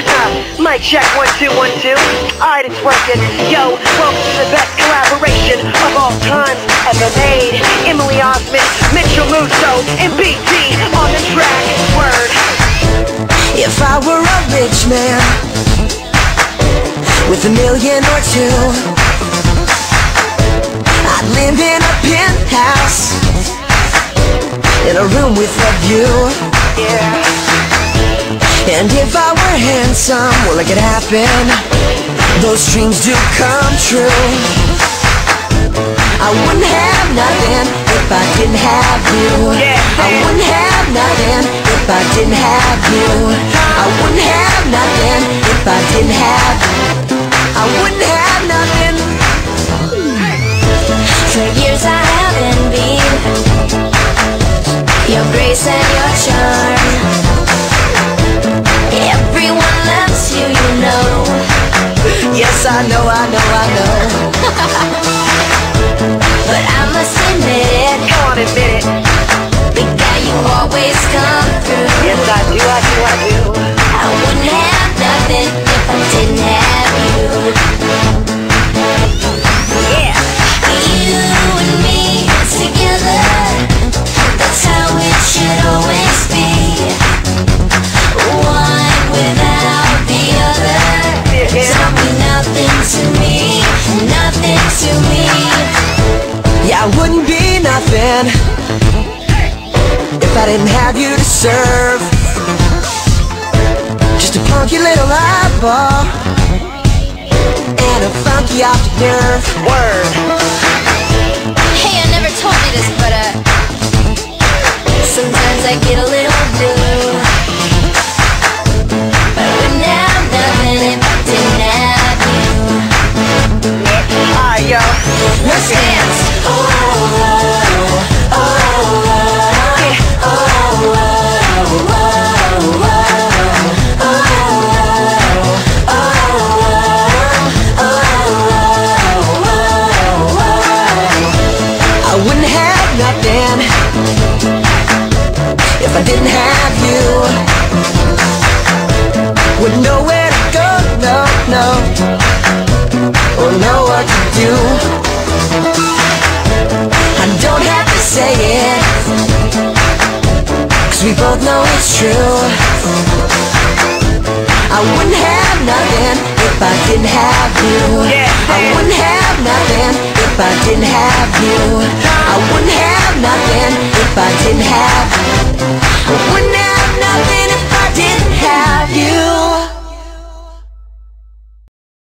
Mic check, one, two, one, two. Alright, it's working. Yo, welcome to the best collaboration of all time ever made. Emily Osment, Mitchel Musso, and BT on the track. Word. If I were a rich man with a million or two, I'd live in a penthouse in a room with a view. Yeah. And if I were handsome, well, it could happen. Those dreams do come true. I wouldn't have nothing if I didn't have you. I wouldn't have nothing if I didn't have you. I wouldn't have nothing if I didn't have. I wouldn't have nothing. For years I have envied Your grace and your charm I know, I know, I know. But I must admit it Go on, admit it. Nothing to me Yeah, I wouldn't be nothing if I didn't have you to serve. Just a punky little eyeball and a funky optic nerve. Word. Let's cause we both know it's true. I wouldn't have nothing if I didn't have you. I wouldn't have nothing if I didn't have you. I wouldn't have nothing if I didn't have